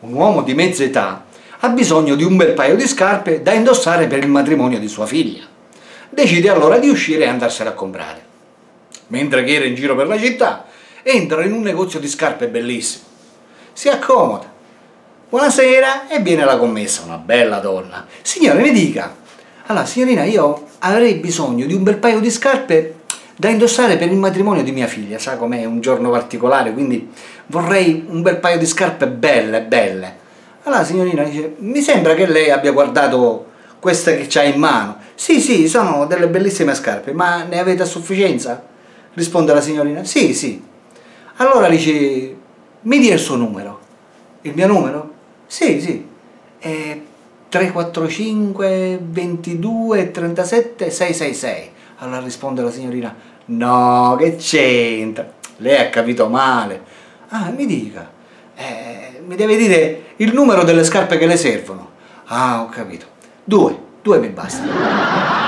un uomo di mezza età, ha bisogno di un bel paio di scarpe da indossare per il matrimonio di sua figlia. Decide allora di uscire e andarsene a comprare. Mentre che era in giro per la città, entra in un negozio di scarpe bellissimo. Si accomoda. Buonasera e viene la commessa, una bella donna. Signore, mi dica. Allora, signorina, io avrei bisogno di un bel paio di scarpe da indossare per il matrimonio di mia figlia, sa com'è un giorno particolare, quindi vorrei un bel paio di scarpe belle, belle. Allora la signorina dice, mi sembra che lei abbia guardato queste che c'ha in mano. Sì, sì, sono delle bellissime scarpe, ma ne avete a sufficienza? Risponde la signorina, sì, sì. Allora dice, mi dia il suo numero. Il mio numero? Sì, sì. È 345 22 37 666. Allora risponde la signorina, no, che c'entra? Lei ha capito male. Ah, mi dica, eh, mi deve dire il numero delle scarpe che le servono. Ah, ho capito. Due, due mi basta.